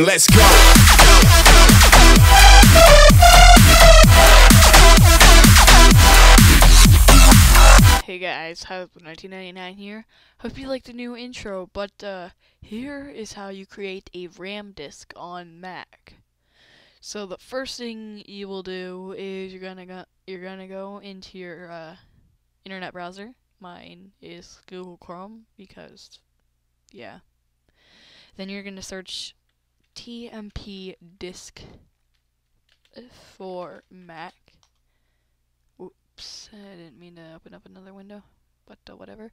Let's go. Hey guys, Hasbo1999 here. Hope you like the new intro, but uh, here is how you create a RAM disk on Mac. So the first thing you will do is you're gonna go you're gonna go into your uh, internet browser. Mine is Google Chrome because, yeah. Then you're gonna search TMP disk for Mac. Oops, I didn't mean to open up another window, but uh, whatever.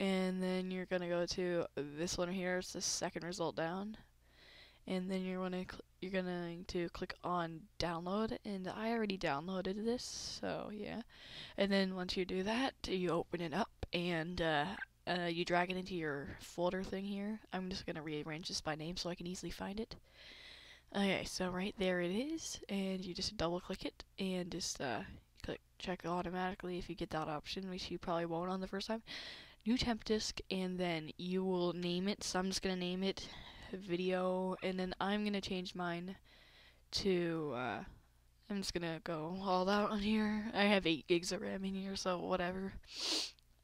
And then you're gonna go to this one here. It's the second result down, and then you're gonna you're gonna to click on download. And I already downloaded this, so yeah. And then once you do that, you open it up and uh, uh, you drag it into your folder thing here. I'm just gonna rearrange this by name so I can easily find it. Okay, so right there it is, and you just double click it and just uh, click check automatically if you get that option, which you probably won't on the first time. New temp disk, and then you will name it. So I'm just gonna name it video, and then I'm gonna change mine to. Uh, I'm just gonna go all out on here. I have eight gigs of RAM in here, so whatever.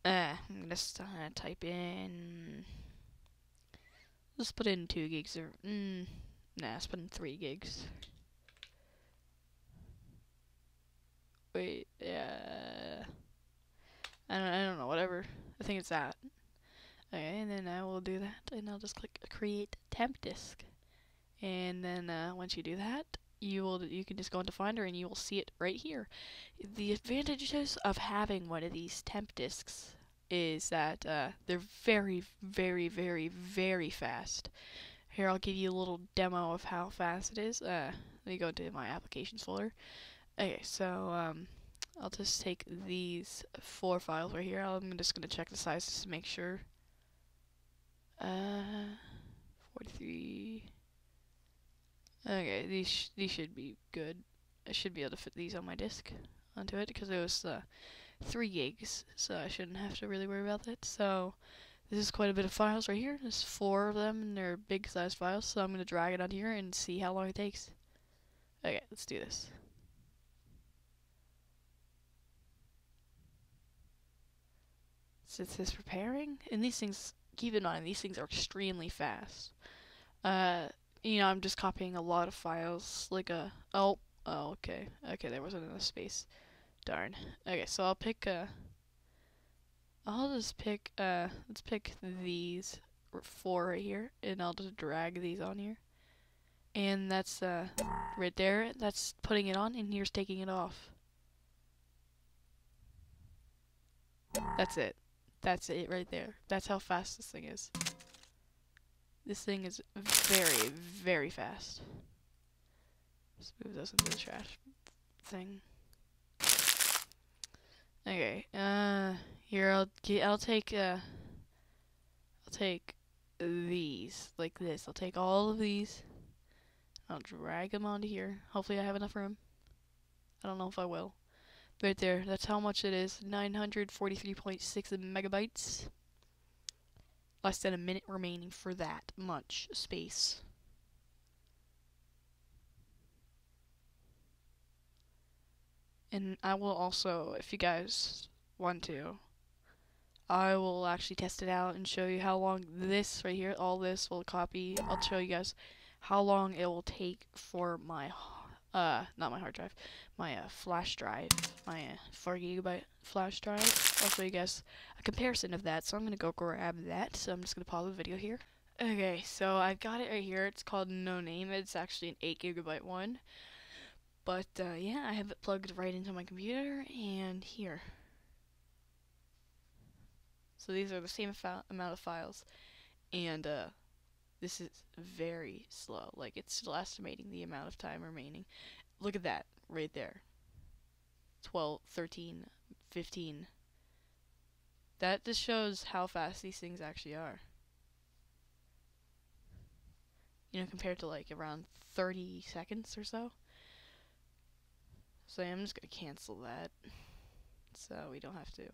Uh, I'm gonna uh, type in. Let's put in two gigs or mm, nah, let's put in three gigs. Wait, yeah. I don't, I don't know, whatever. I think it's that. Okay, and then I will do that, and I'll just click create temp disk. And then uh, once you do that, you will you can just go into Finder and you will see it right here. The advantages of having one of these temp disks is that uh, they're very, very, very, very fast. Here, I'll give you a little demo of how fast it is. Uh, let me go to my applications folder. Okay, so um, I'll just take these four files right here. I'm just gonna check the size just to make sure. Uh, 43. Okay, these sh these should be good. I should be able to fit these on my disk onto it because it was uh, three gigs, so I shouldn't have to really worry about that. So this is quite a bit of files right here. There's four of them, and they're big size files. So I'm gonna drag it on here and see how long it takes. Okay, let's do this. It says preparing, and these things, keep in mind, these things are extremely fast. Uh, you know, I'm just copying a lot of files, like a, oh, oh, okay, okay, there wasn't enough space. Darn. Okay, so I'll pick, uh, I'll just pick, uh, let's pick these four right here, and I'll just drag these on here. And that's, uh, right there, that's putting it on, and here's taking it off. That's it. That's it right there. That's how fast this thing is. This thing is very, very fast. Let's move those into the trash thing. Okay, uh, here I'll I'll take uh, I'll take these like this. I'll take all of these. I'll drag them onto here. Hopefully, I have enough room. I don't know if I will. Right there, that's how much it is 943.6 megabytes. Less than a minute remaining for that much space. And I will also, if you guys want to, I will actually test it out and show you how long this right here, all this will copy. I'll show you guys how long it will take for my, uh, not my hard drive, my uh, flash drive, my uh, 4 gigabyte flash drive. I'll show you guys a comparison of that. So I'm gonna go grab that. So I'm just gonna pause the video here. Okay, so I've got it right here. It's called No Name. It's actually an 8 gigabyte one. But uh, yeah, I have it plugged right into my computer and here. So these are the same amount of files, and uh, this is very slow. Like it's still estimating the amount of time remaining. Look at that right there. 12, 13, 15. That just shows how fast these things actually are. You know, compared to like around 30 seconds or so. So I'm just gonna cancel that. So we don't have to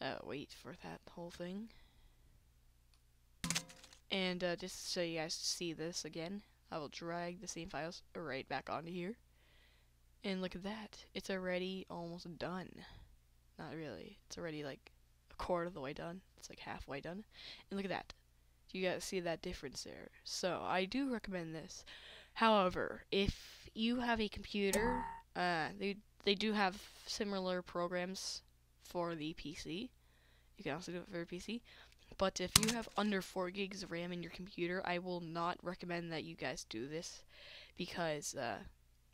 uh, wait for that whole thing. And uh, just so you guys see this again, I will drag the same files right back onto here. And look at that. It's already almost done. Not really. It's already like a quarter of the way done. It's like halfway done. And look at that. You guys see that difference there. So I do recommend this. However, if you have a computer, uh, they they do have similar programs for the PC. You can also do it for a PC. But if you have under 4 gigs of RAM in your computer, I will not recommend that you guys do this because uh,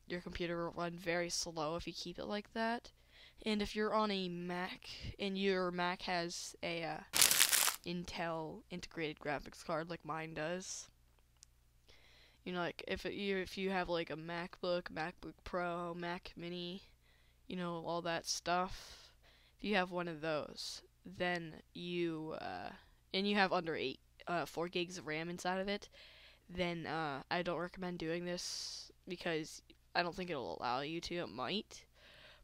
your computer will run very slow if you keep it like that. And if you're on a Mac and your Mac has a uh, Intel integrated graphics card like mine does, you know, like if it, you if you have like a MacBook, MacBook Pro, Mac Mini, you know, all that stuff. If you have one of those, then you uh, and you have under eight, uh, four gigs of RAM inside of it, then uh, I don't recommend doing this because I don't think it'll allow you to. It might,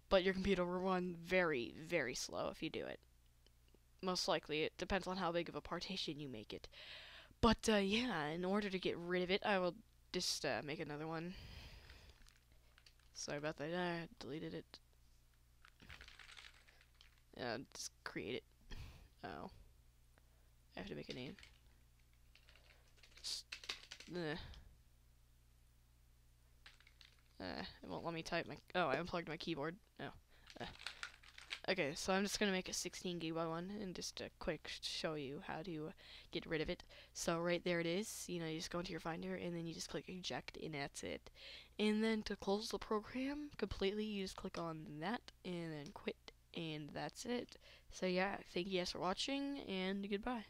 but your computer will run very, very slow if you do it. Most likely, it depends on how big of a partition you make it. But uh, yeah, in order to get rid of it, I will just uh, make another one. Sorry about that. I deleted it. Yeah, just create it. Oh. I have to make a name. Just, uh. Uh, it won't let me type my. Oh, I unplugged my keyboard. Oh. Uh. Okay, so I'm just gonna make a 16 gigabyte one and just a quick show you how to get rid of it. So right there it is. You know, you just go into your Finder and then you just click eject and that's it. And then to close the program completely, you just click on that and then quit and that's it. So yeah, thank you guys for watching and goodbye.